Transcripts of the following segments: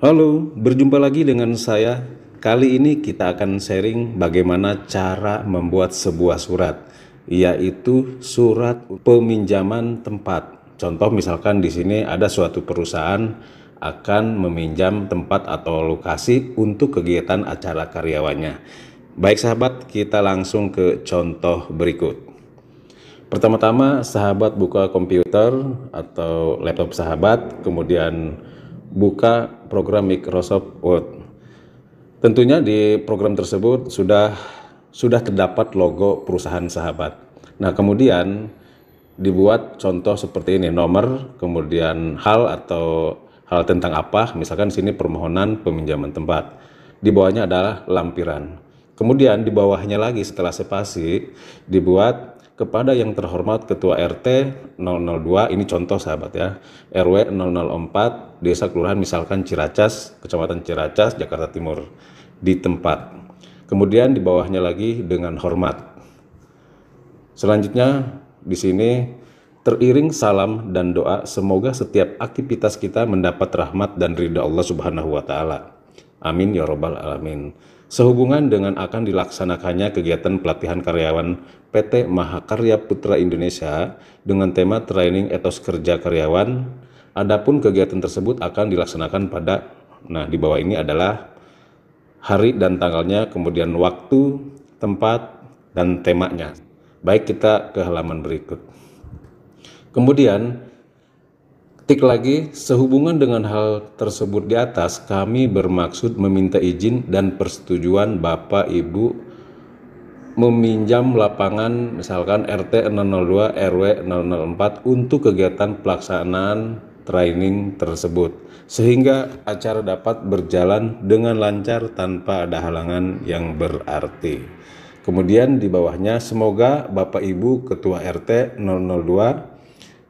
Halo, berjumpa lagi dengan saya. Kali ini kita akan sharing bagaimana cara membuat sebuah surat, yaitu surat peminjaman tempat. Contoh misalkan di sini ada suatu perusahaan akan meminjam tempat atau lokasi untuk kegiatan acara karyawannya. Baik sahabat, kita langsung ke contoh berikut. Pertama-tama sahabat buka komputer atau laptop sahabat, kemudian buka program Microsoft Word. Tentunya di program tersebut sudah sudah terdapat logo perusahaan sahabat. Nah, kemudian dibuat contoh seperti ini, nomor, kemudian hal atau hal tentang apa, misalkan sini permohonan peminjaman tempat. Di bawahnya adalah lampiran. Kemudian di bawahnya lagi setelah spasi dibuat kepada yang terhormat Ketua RT 002, ini contoh sahabat ya, RW 004, Desa Kelurahan misalkan Ciracas, Kecamatan Ciracas, Jakarta Timur, di tempat. Kemudian di bawahnya lagi dengan hormat. Selanjutnya di sini teriring salam dan doa semoga setiap aktivitas kita mendapat rahmat dan ridha Allah Subhanahu wa taala. Amin ya robbal alamin. Sehubungan dengan akan dilaksanakannya kegiatan pelatihan karyawan PT Mahakarya Putra Indonesia dengan tema training etos kerja karyawan, adapun kegiatan tersebut akan dilaksanakan pada nah di bawah ini adalah hari dan tanggalnya, kemudian waktu, tempat dan temanya. Baik kita ke halaman berikut. Kemudian Tik lagi, sehubungan dengan hal tersebut di atas, kami bermaksud meminta izin dan persetujuan Bapak Ibu meminjam lapangan misalkan RT 002 RW 004 untuk kegiatan pelaksanaan training tersebut sehingga acara dapat berjalan dengan lancar tanpa ada halangan yang berarti. Kemudian di bawahnya semoga Bapak Ibu Ketua RT 002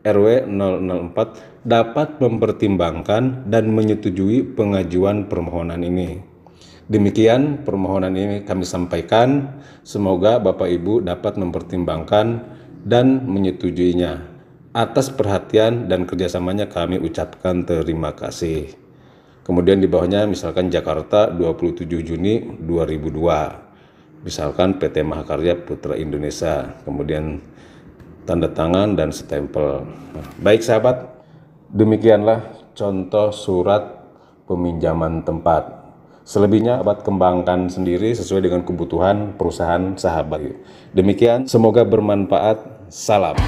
RW 004 dapat mempertimbangkan dan menyetujui pengajuan permohonan ini. Demikian permohonan ini kami sampaikan. Semoga Bapak Ibu dapat mempertimbangkan dan menyetujuinya. Atas perhatian dan kerjasamanya kami ucapkan terima kasih. Kemudian di bawahnya misalkan Jakarta 27 Juni 2002. Misalkan PT Mahakarya Putra Indonesia. Kemudian tanda tangan dan stempel. Nah, baik sahabat, demikianlah contoh surat peminjaman tempat. Selebihnya abad kembangkan sendiri sesuai dengan kebutuhan perusahaan sahabat. Demikian, semoga bermanfaat. Salam.